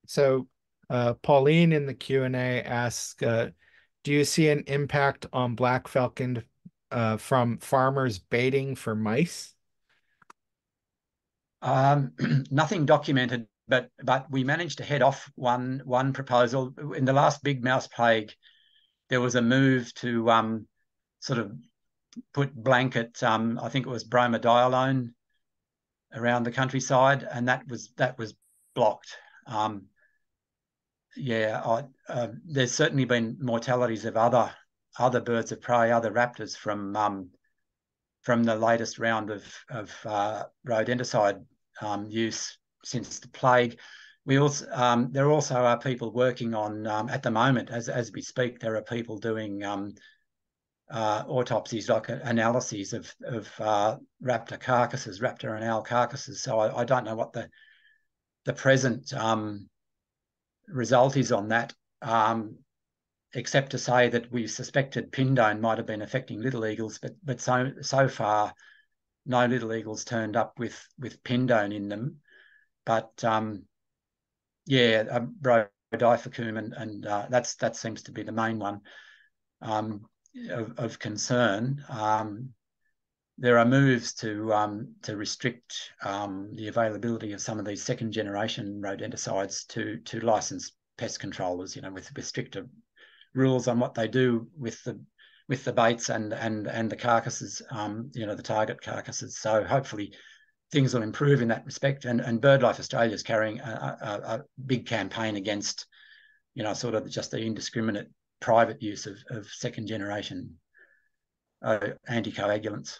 so uh, Pauline in the Q&A asks, uh, do you see an impact on black falcon uh, from farmers baiting for mice? Um, nothing documented, but but we managed to head off one one proposal in the last big mouse plague. There was a move to um, sort of put blanket, um, I think it was bromadiolone around the countryside, and that was that was blocked. Um, yeah, I, uh, there's certainly been mortalities of other other birds of prey, other raptors from um, from the latest round of of uh, rodenticide um, use since the plague. We also um, there also are people working on um, at the moment as as we speak. There are people doing um, uh, autopsies, like analyses of of uh, raptor carcasses, raptor and owl carcasses. So I, I don't know what the the present um, result is on that, um, except to say that we suspected pindone might have been affecting little eagles, but but so so far, no little eagles turned up with with pindone in them. But um, yeah, um, Brodifacoum and and uh, that's that seems to be the main one. Um, of, of concern. Um, there are moves to um, to restrict um, the availability of some of these second generation rodenticides to to licensed pest controllers. You know, with, with stricter rules on what they do with the with the baits and and and the carcasses. Um, you know, the target carcasses. So hopefully. Things will improve in that respect, and and BirdLife Australia is carrying a, a, a big campaign against, you know, sort of just the indiscriminate private use of, of second generation uh, anticoagulants.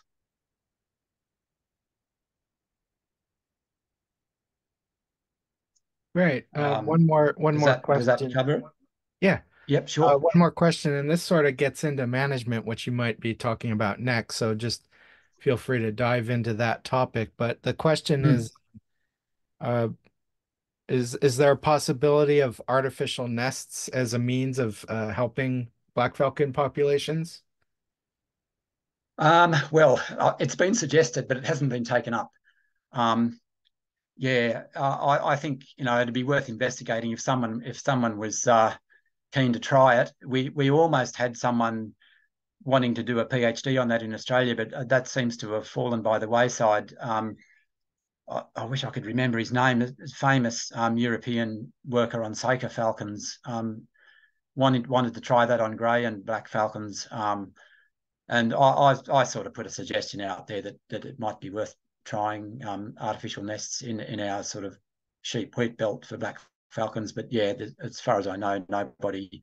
Right. Uh, um, one more. One more that, question. Does that cover it? Yeah. Yep. Sure. Uh, one more question, and this sort of gets into management, which you might be talking about next. So just feel free to dive into that topic. But the question mm. is, uh, is is there a possibility of artificial nests as a means of uh, helping black falcon populations? Um, well, uh, it's been suggested, but it hasn't been taken up. Um, yeah, uh, I, I, think you know it'd be worth investigating if someone if someone was uh, keen to try it. We we almost had someone wanting to do a PhD on that in Australia, but uh, that seems to have fallen by the wayside. Um, I, I, wish I could remember his name, famous um, European worker on Saker falcons. Um, wanted wanted to try that on grey and black falcons. Um, and I, I, I, sort of put a suggestion out there that that it might be worth trying um, artificial nests in in our sort of sheep wheat belt for black falcons. But yeah, as far as I know, nobody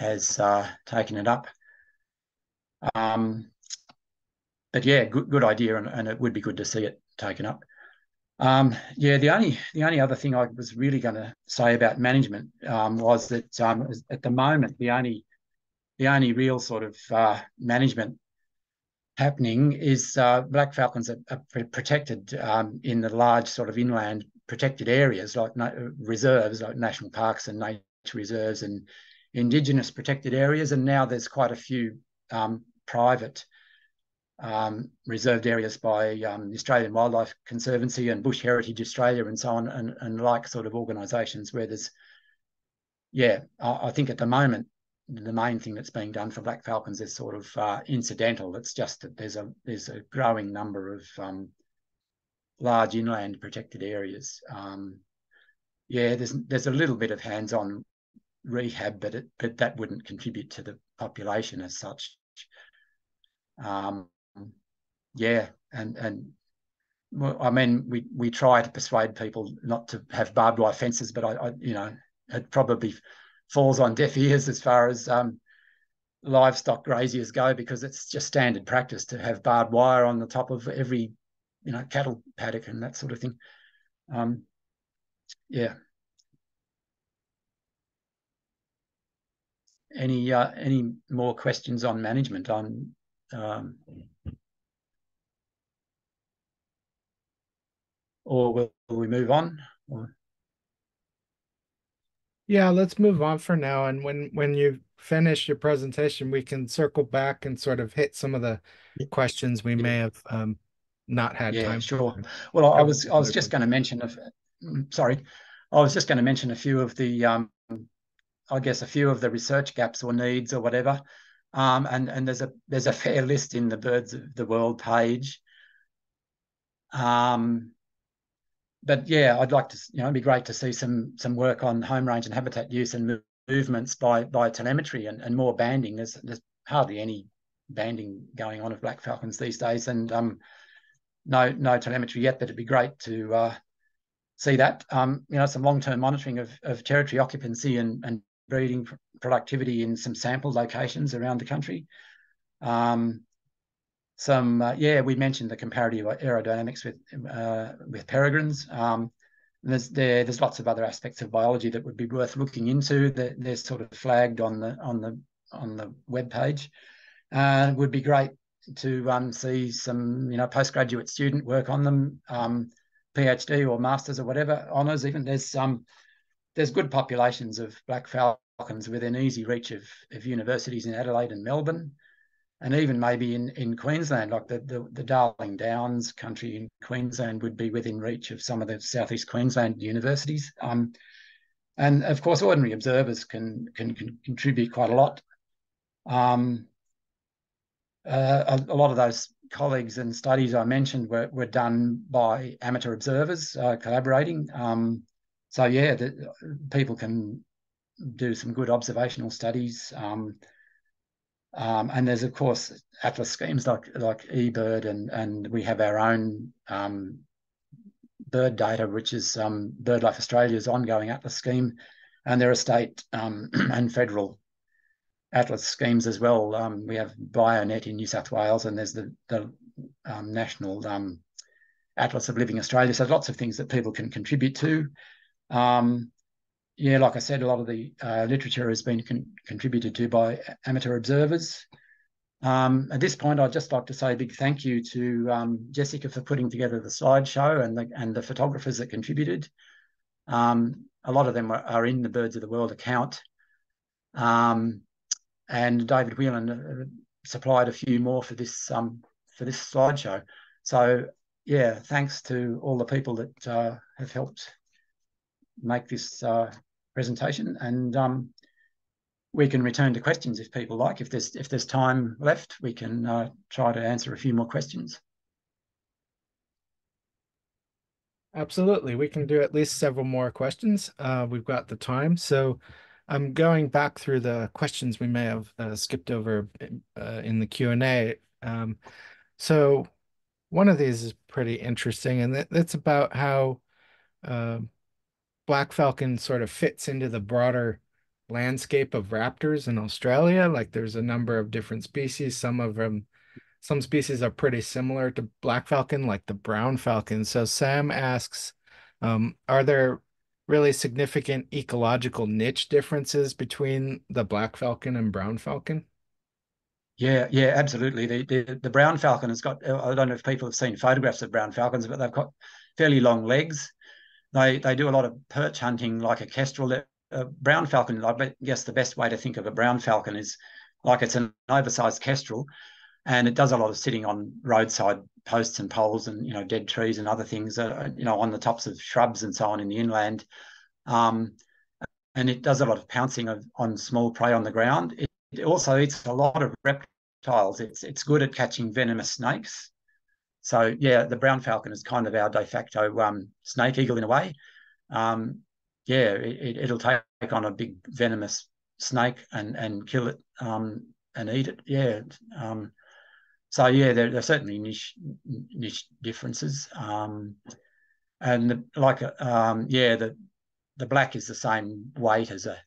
has uh, taken it up. Um, but yeah, good good idea, and, and it would be good to see it taken up. Um, yeah, the only the only other thing I was really going to say about management um, was that um, at the moment the only the only real sort of uh, management happening is uh, black falcons are, are protected um, in the large sort of inland protected areas like no, reserves like national parks and nature reserves and indigenous protected areas and now there's quite a few um, private um, reserved areas by um, the Australian Wildlife Conservancy and Bush Heritage Australia and so on and, and like sort of organisations where there's yeah I, I think at the moment the main thing that's being done for black falcons is sort of uh, incidental. It's just that there's a there's a growing number of um, large inland protected areas. Um, yeah, there's there's a little bit of hands-on rehab, but it, but that wouldn't contribute to the population as such. Um, yeah, and and I mean, we we try to persuade people not to have barbed wire fences, but I, I you know, it probably falls on deaf ears as far as um, livestock graziers go because it's just standard practice to have barbed wire on the top of every you know cattle paddock and that sort of thing. Um, yeah. Any uh, any more questions on management? On um, or will, we move on or? Yeah, let's move on for now. And when when you finish your presentation, we can circle back and sort of hit some of the questions we may have um, not had yeah, time. sure. Well, I was I was just going to mention a, mm, sorry, I was just going to mention a few of the um, I guess a few of the research gaps or needs or whatever. Um, and and there's a there's a fair list in the Birds of the World page. Um, but yeah, I'd like to, you know, it'd be great to see some some work on home range and habitat use and movements by by telemetry and, and more banding. There's there's hardly any banding going on of black falcons these days, and um, no no telemetry yet. But it'd be great to uh, see that. Um, you know, some long term monitoring of of territory occupancy and and breeding productivity in some sample locations around the country. Um, some uh, yeah we mentioned the comparative aerodynamics with uh, with peregrines. Um, there's there there's lots of other aspects of biology that would be worth looking into that they're sort of flagged on the on the on the web page. Uh, would be great to um, see some you know postgraduate student work on them um, phd or masters or whatever honors. Even there's some there's good populations of black falcons within easy reach of, of universities in adelaide and melbourne and even maybe in, in Queensland, like the, the, the Darling Downs country in Queensland would be within reach of some of the Southeast Queensland universities. Um, and of course, ordinary observers can, can, can contribute quite a lot. Um, uh, a, a, lot of those colleagues and studies I mentioned were, were done by amateur observers uh, collaborating. Um, so yeah, the, people can do some good observational studies. Um, um, and there's of course atlas schemes like like eBird and and we have our own um, Birdata, which is um, BirdLife Australia's ongoing atlas scheme, and there are state um, and federal atlas schemes as well. Um, we have BioNet in New South Wales, and there's the the national Atlas of Living Australia. So lots of things that people can contribute to. Um, yeah, like I said, a lot of the uh, literature has been con contributed to by amateur observers. Um, at this point, I'd just like to say a big thank you to um, Jessica for putting together the slideshow and the, and the photographers that contributed. Um, a lot of them are, are, in the Birds of the World account. Um, and David Whelan uh, supplied a few more for this um, for this slideshow. So yeah, thanks to all the people that uh, have helped make this uh, presentation and um, we can return to questions if people like. If there's if there's time left, we can uh, try to answer a few more questions. Absolutely. We can do at least several more questions. Uh, we've got the time. So I'm going back through the questions we may have uh, skipped over uh, in the Q&A. Um, so one of these is pretty interesting, and it's about how um, black falcon sort of fits into the broader landscape of raptors in Australia. Like there's a number of different species. Some of them some species are pretty similar to black falcon, like the brown falcon. So Sam asks, um, are there really significant ecological niche differences between the black falcon and brown falcon? Yeah, yeah, absolutely. The, the, the brown falcon has got. I don't know if people have seen photographs of brown falcons, but they've got fairly long legs. They they do a lot of perch hunting, like a kestrel. A brown falcon, I guess the best way to think of a brown falcon is like it's an oversized kestrel, and it does a lot of sitting on roadside posts and poles and you know dead trees and other things uh, you know on the tops of shrubs and so on in the inland. Um, and it does a lot of pouncing of, on small prey on the ground. It, it, also eats a lot of reptiles. It's it's good at catching venomous snakes so yeah the brown falcon is kind of our de facto um, snake eagle in a way um, yeah it, it'll take on a big venomous snake and and kill it um, and eat it yeah um, so yeah, there, there, are certainly niche niche differences. Um, and the, like um, yeah, the the black is the same weight as a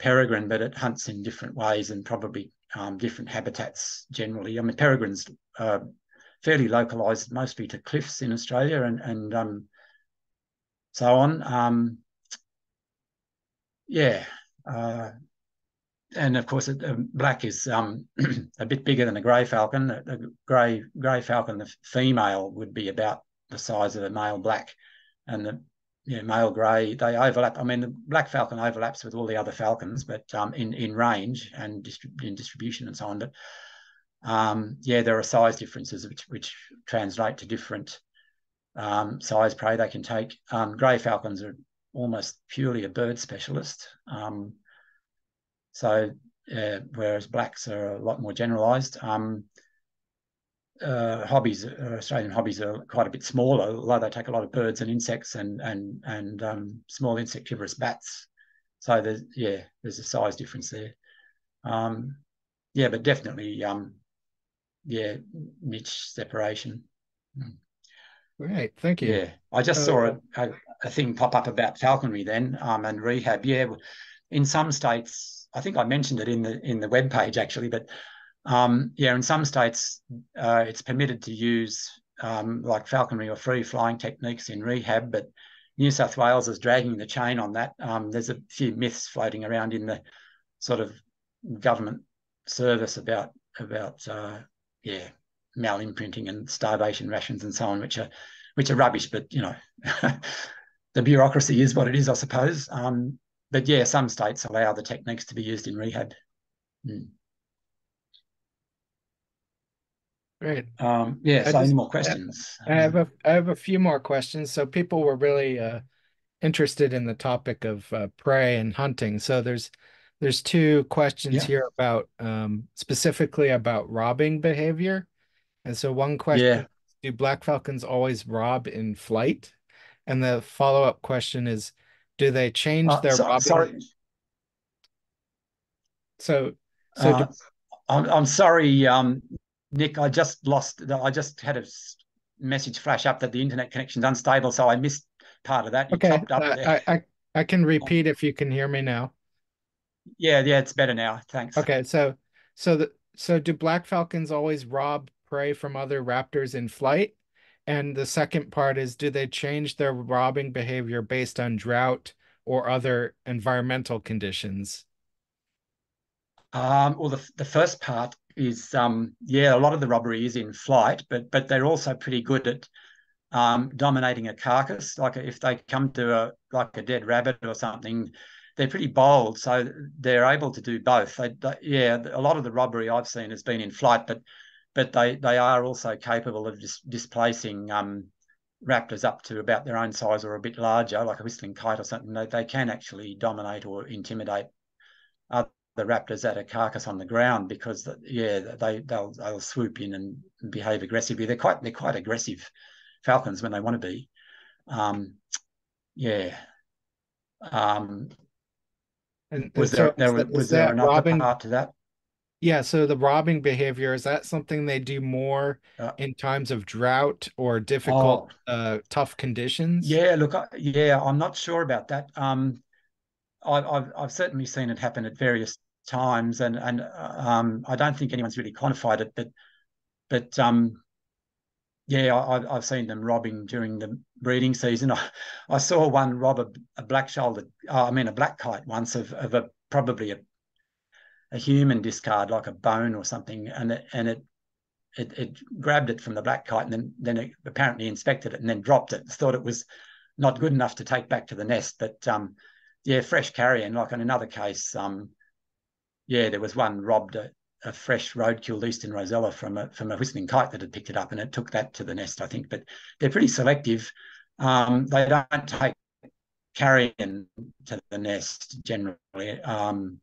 peregrine, but it hunts in different ways and probably um, different habitats generally. I mean, peregrines are fairly localized, mostly to cliffs in Australia and and um, so on. Um, yeah, uh, and of course, um, black is um, a bit bigger than a grey falcon. The grey grey falcon, the female would be about the size of a male black, and the male grey they overlap. I mean, the black falcon overlaps with all the other falcons, but um, in in range and distrib- in distribution and so on. But um, yeah, there are size differences which which translate to different um, size prey they can take. Um, grey falcons are almost purely a bird specialist. Um, so uh, whereas blacks are a lot more generalised. Um, uh, hobbies, uh, Australian hobbies are quite a bit smaller, although they take a lot of birds and insects and and and um, small insectivorous bats. So there's yeah, there's a size difference there. Yeah, but definitely yeah, niche separation. Great, thank you. Yeah, I just uh, saw a, a, a, thing pop up about falconry then um, and rehab. Yeah, in some states I think I mentioned it in the in the web page actually, but um, yeah, in some states uh, it's permitted to use um, like falconry or free flying techniques in rehab, but New South Wales is dragging the chain on that. Um, there's a few myths floating around in the sort of government service about about uh, yeah malimprinting and starvation rations and so on, which are which are rubbish. But you know, the bureaucracy is what it is, I suppose. Um, but yeah, some states allow the techniques to be used in rehab. Mm. Great. Um, yeah. I so, just, any more questions? I have a I have a few more questions. So people were really uh, interested in the topic of uh, prey and hunting. So there's there's two questions yeah. here about um, specifically about robbing behavior. And so one question: yeah. Do black falcons always rob in flight? And the follow up question is do they change uh, their so, robbing? Sorry. So, so uh, do... I'm, I'm sorry, um, Nick. I just lost. I just had a message flash up that the internet connection's unstable, so I missed part of that. You okay, I, I I can repeat if you can hear me now. Yeah, yeah, it's better now. Thanks. Okay, so so the so do black falcons always rob prey from other raptors in flight? And the second part is do they change their robbing behavior based on drought or other environmental conditions? Um, well, the, the first part is um, yeah, a lot of the robbery is in flight, but but they're also pretty good at um, dominating a carcass. Like if they come to a like a dead rabbit or something, they're pretty bold, so they're able to do both. They, they, yeah, a lot of the robbery I've seen has been in flight, but but they they are also capable of dis- displacing um, raptors up to about their own size or a bit larger, like a whistling kite or something. They, they can actually dominate or intimidate other raptors at a carcass on the ground because yeah they they'll they'll swoop in and behave aggressively. They're quite they're quite aggressive falcons when they want to be. Um, yeah. Um, and, was and there, so there was, was there another Robin, part to that? Yeah, so the robbing behavior, is that something they do more uh, in times of drought or difficult, oh, uh, tough conditions? Yeah, look, I, yeah, I'm not sure about that. Um, I, have I've certainly seen it happen at various times, and and um, I don't think anyone's really quantified it, but but um, yeah, I, have seen them robbing during the breeding season. I, I saw one rob a, a black shouldered, uh, I mean, a black kite once of, of a probably a, a human discard, like a bone or something, and it, and it, it it grabbed it from the black kite and then then it apparently inspected it and then dropped it. Thought it was not good enough to take back to the nest, but um, yeah, fresh carrion. Like in another case, um, yeah, there was one robbed a, a fresh roadkill eastern rosella from a from a whistling kite that had picked it up, and it took that to the nest, I think. But they're pretty selective. Um, they don't take carrion to the nest generally. Um,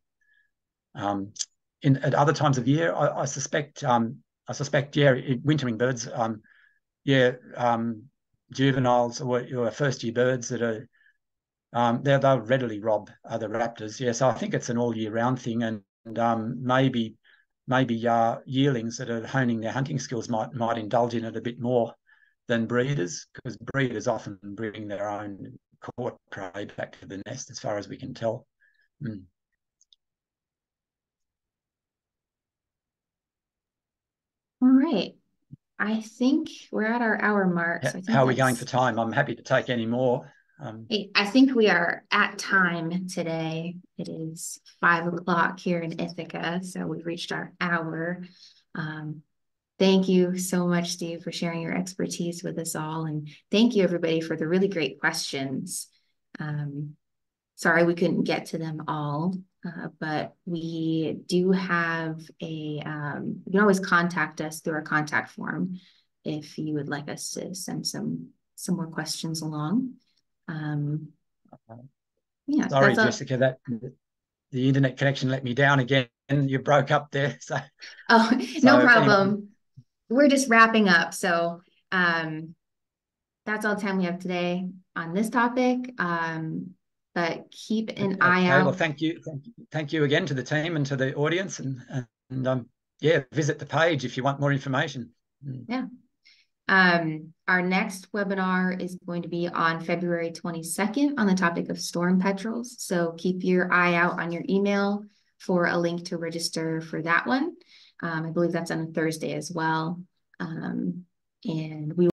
um, in at other times of year, I, I suspect um, I suspect yeah, wintering birds, um, yeah, um, juveniles or, or first year birds that are um, they they'll readily rob other raptors. Yeah, so I think it's an all year round thing, and, and um, maybe maybe uh, yearlings that are honing their hunting skills might might indulge in it a bit more than breeders, because breeders often bring their own caught prey back to the nest, as far as we can tell. Mm. All right. I think we're at our hour mark. So How are we going for time? I'm happy to take any more. Um, I think we are at time today. It is five o'clock here in Ithaca, so we've reached our hour. Um, thank you so much, Steve, for sharing your expertise with us all. And thank you, everybody, for the really great questions. Um, sorry we couldn't get to them all, uh, but we do have a, um, you can always contact us through our contact form if you would like us to send some some more questions along. Um, yeah. Sorry, Jessica, that the internet connection let me down again. You broke up there. So, oh, so no problem. Anyone... We're just wrapping up. So, um, that's all the time we have today on this topic. Um, but keep an okay, eye out. Well, thank you, thank you, thank you again to the team and to the audience, and and um, yeah, visit the page if you want more information. Mm. Yeah. Um, our next webinar is going to be on February 22nd on the topic of storm petrels. So keep your eye out on your email for a link to register for that one. Um, I believe that's on Thursday as well. Um, and we